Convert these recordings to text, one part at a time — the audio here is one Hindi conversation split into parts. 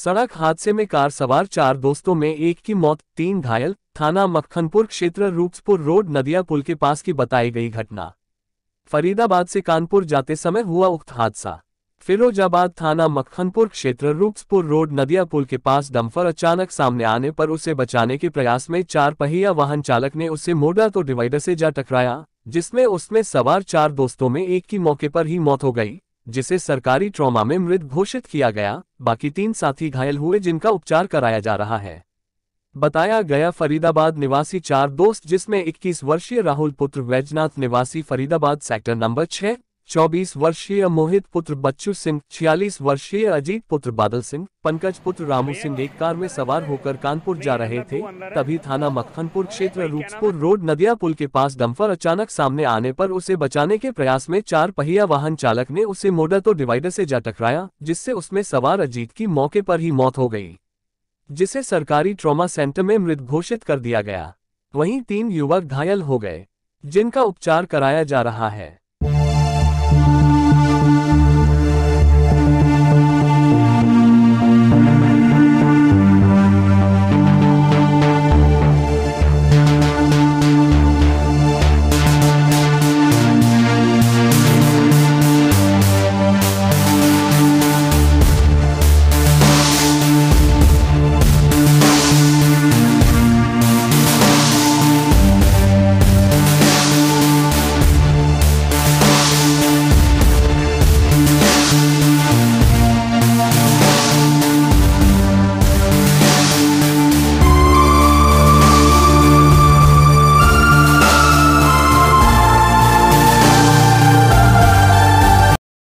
सड़क हादसे में कार सवार चार दोस्तों में एक की मौत, तीन घायल, थाना मक्खनपुर क्षेत्र रूपसपुर रोड, नदिया पुल के पास की बताई गई घटना। फरीदाबाद से कानपुर जाते समय हुआ उक्त हादसा। फिरोजाबाद थाना मक्खनपुर क्षेत्र रूपसपुर रोड, नदिया पुल के पास डम्फर अचानक सामने आने पर उसे बचाने के प्रयास में चार पहिया वाहन चालक ने उसे मोड़ा तो डिवाइडर से जा टकराया, जिसमें उसमें सवार चार दोस्तों में एक की मौके पर ही मौत हो गई। जिसे सरकारी ट्रॉमा में मृत घोषित किया गया, बाकी तीन साथी घायल हुए जिनका उपचार कराया जा रहा है। बताया गया फरीदाबाद निवासी चार दोस्त जिसमें 21 वर्षीय राहुल पुत्र वैजनाथ निवासी फरीदाबाद सेक्टर नंबर 6 24 वर्षीय मोहित पुत्र बच्चू सिंह, छियालीस वर्षीय अजीत पुत्र बादल सिंह, पंकज पुत्र रामू सिंह एक कार में सवार होकर कानपुर जा रहे थे। तभी थाना मक्खनपुर क्षेत्र रूपसपुर रोड नदिया पुल के पास डंफर अचानक सामने आने पर उसे बचाने के प्रयास में चार पहिया वाहन चालक ने उसे मोडर तो डिवाइडर से जा टकराया, जिससे उसमें सवार अजीत की मौके पर ही मौत हो गई, जिसे सरकारी ट्रॉमा सेंटर में मृत घोषित कर दिया गया। वहीं तीन युवक घायल हो गए, जिनका उपचार कराया जा रहा है।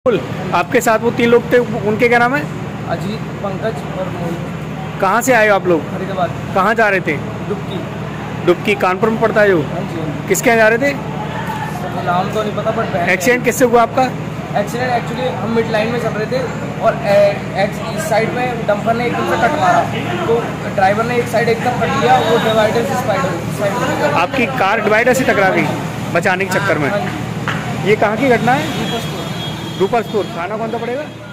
आपके साथ वो तीन लोग थे उनके क्या नाम है? अजीत पंकज और मोहित। कहाँ से आए हो आप लोग? फरीदाबाद कहाँ जा रहे थे? डुबकी। डुबकी कानपुर में पड़ता है जो हाँ हाँ। किसके यहाँ जा रहे थे? नाम तो नहीं पता बट एक्सीडेंट किससे हुआ आपका? एक्सीडेंट एक्चुअली हम मिड लाइन में चल रहे थे और इस साइड में डंपर ने एकदम से कट मारा। तो ड्राइवर ने एक साइड एकदम कट लिया वो डिवाइडर से स्पाइडर आपकी कार डिवाइडर से टकरा गई बचाने के चक्कर में। हाँ ये कहाँ की घटना है? खाना थाना कौन सा पड़ेगा?